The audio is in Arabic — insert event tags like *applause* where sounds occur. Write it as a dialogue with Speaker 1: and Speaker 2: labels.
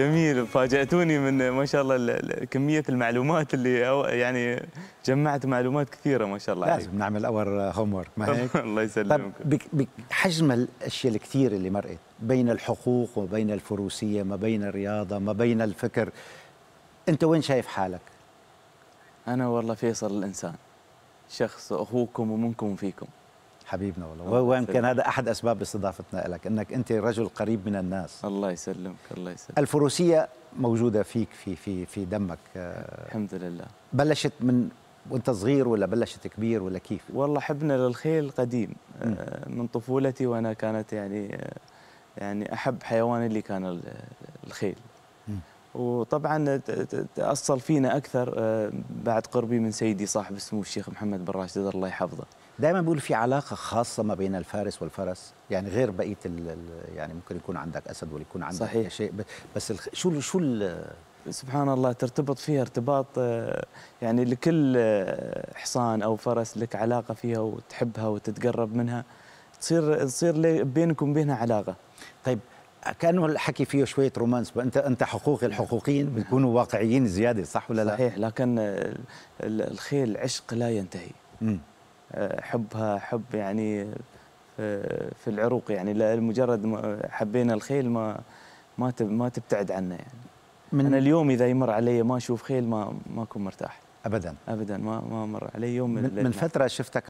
Speaker 1: جميل فاجأتوني من ما شاء الله ال- ال- كمية المعلومات اللي يعني جمعت معلومات كثيرة ما شاء الله عليك.
Speaker 2: لازم نعمل our homework ما هيك؟ *laughs*
Speaker 1: الله
Speaker 2: طب
Speaker 1: يسلمك
Speaker 2: بك- بحجم الأشياء الكثير اللي مرقت بين الحقوق وبين الفروسية ما بين الرياضة ما بين الفكر أنت وين شايف حالك؟
Speaker 1: أنا والله فيصل الإنسان شخص أخوكم ومنكم وفيكم.
Speaker 2: حبيبنا والله.
Speaker 1: يسلمك.
Speaker 2: هذا أحد أسباب استضافتنا لك إنك أنت رجل قريب من الناس.
Speaker 1: الله يسلمك الله يسلمك.
Speaker 2: الفروسية موجودة فيك في في في دمك. آه،
Speaker 1: الحمد لله.
Speaker 2: بلشت من وأنت صغير ولا بلشت كبير ولا كيف؟
Speaker 1: والله حبنا للخيل قديم. آه، من طفولتي وأنا كانت يعني آه، يعني أحب حيواني اللي كان ال- الخيل. وطبعا ت- ت- تأصل فينا أكثر آه، بعد قربي من سيدي صاحب السمو الشيخ محمد بن راشد الله يحفظه
Speaker 2: دائما بيقول في علاقة خاصة ما بين الفارس والفرس يعني غير بقية يعني ممكن يكون عندك أسد ولا يكون عندك
Speaker 1: صحيح.
Speaker 2: شيء بس شو شو
Speaker 1: سبحان الله ترتبط فيها ارتباط آه، يعني لكل آه، حصان أو فرس لك علاقة فيها وتحبها وتتقرب منها تصير تصير لي- بينك وبينها علاقة
Speaker 2: طيب كأنه الحكي فيه شوية رومانس. انت أنت حقوق الحقوقيين بيكونوا واقعيين زيادة صح ولا لا؟
Speaker 1: صحيح لكن ال- الخيل عشق لا ينتهي.
Speaker 2: مم.
Speaker 1: آه، حبها حب يعني آه، في العروق يعني لا- مجرد ما حبينا الخيل ما ما ما تبتعد عنا يعني.
Speaker 2: من
Speaker 1: أنا اليوم إذا يمر علي ما أشوف خيل ما ما اكون مرتاح.
Speaker 2: ابدا.
Speaker 1: ابدا ما ما مر علي يوم
Speaker 2: من, من فترة شفتك